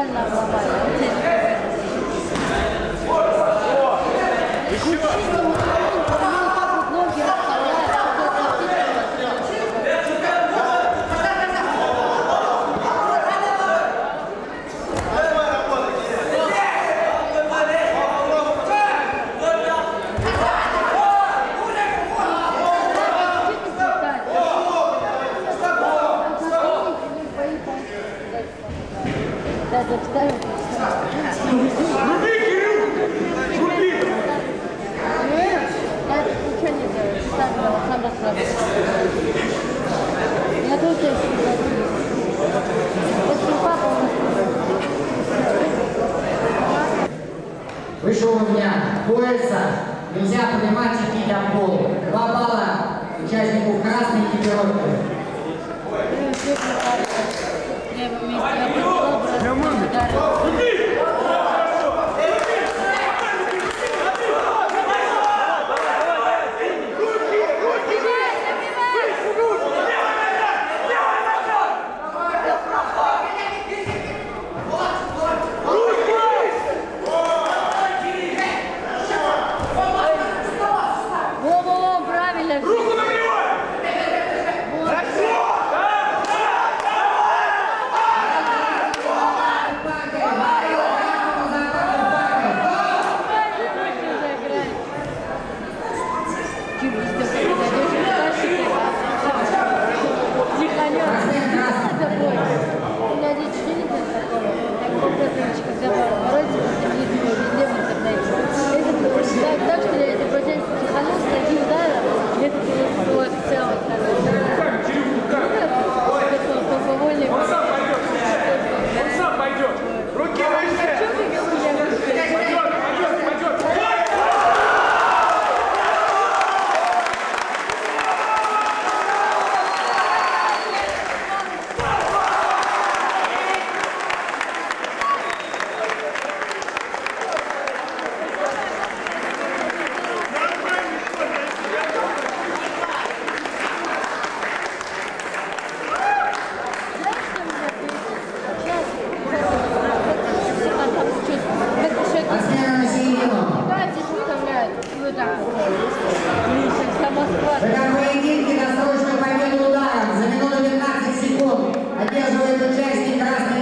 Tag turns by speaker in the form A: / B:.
A: trabalho na bomba. Да, да, да.
B: Руби, Кирилл! Руби!
A: Нет, ничего не делаю. Сам, сам расслабился. Я тут Вышел у
C: меня пояса. Нельзя поднимать и до пола. Два балла участнику красной экипировки. yapıp da burası características